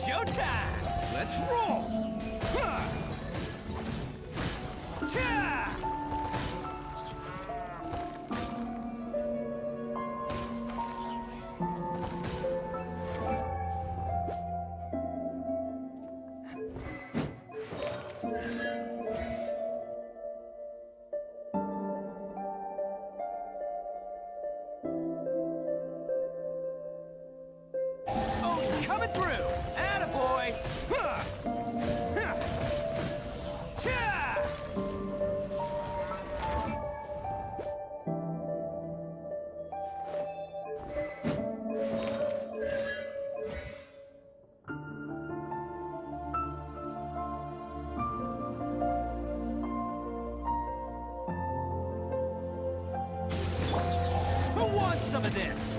Showtime! Let's roll! Huh. Coming through! Attaboy! Huh. Who wants some of this?